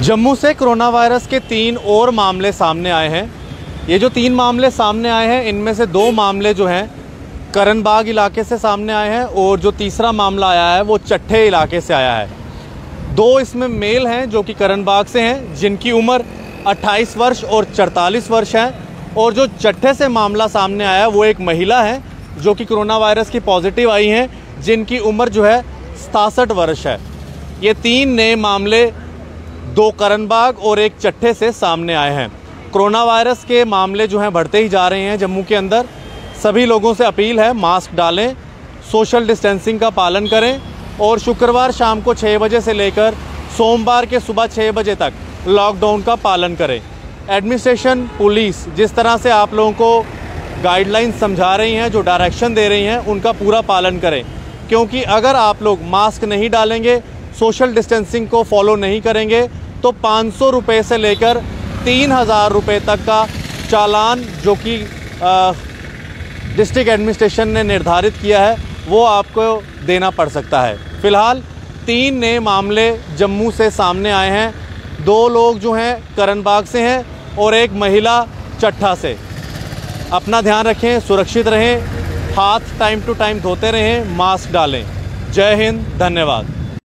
जम्मू से corona virus के तीन और मामले सामने आए हैं। ये जो तीन मामले सामने आए हैं, इनमें से दो मामले जो हैं करण बाग इलाके से सामने आए हैं और जो तीसरा मामला आया है, वो चट्ठे इलाके से आया है। दो इसमें मेल हैं जो कि करण बाग से हैं, जिनकी उम्र 28 वर्ष और 44 वर्ष है। और जो चट्ठे से मामला सामने आया है, वो एक महिला है, जो कि कोरोना वायरस की पॉजिटिव आई हैं, जिनकी उम्र जो है, सतासठ वर्ष है। ये तीन नए मामले दो करणबाग और एक चट्ठे से सामने आए हैं। कोरोना वायरस के मामले जो हैं बढ़ते ही जा रहे हैं जम्मू के अंदर। सभी लोगों से अपील है, मास्क डालें, सोशल डिस्टेंसिंग का पालन करें और शुक्रवार शाम को छः बजे से लेकर सोमवार के सुबह छः बजे तक लॉकडाउन का पालन करें। एडमिनिस्ट्रेशन, पुलिस, जिस तरह से आप लोगों को गाइडलाइन समझा रही हैं, जो डायरेक्शन दे रही हैं, उनका पूरा पालन करें। क्योंकि अगर आप लोग मास्क नहीं डालेंगे, सोशल डिस्टेंसिंग को फॉलो नहीं करेंगे तो पाँच सौ रुपये से लेकर तीन हज़ार रुपये तक का चालान जो कि डिस्ट्रिक्ट एडमिनिस्ट्रेशन ने निर्धारित किया है, वो आपको देना पड़ सकता है। फ़िलहाल तीन नए मामले जम्मू से सामने आए हैं। दो लोग जो हैं करणबाग से हैं और एक महिला चट्ठा से। अपना ध्यान रखें, सुरक्षित रहें, हाथ टाइम टू टाइम धोते रहें, मास्क डालें। जय हिंद, धन्यवाद।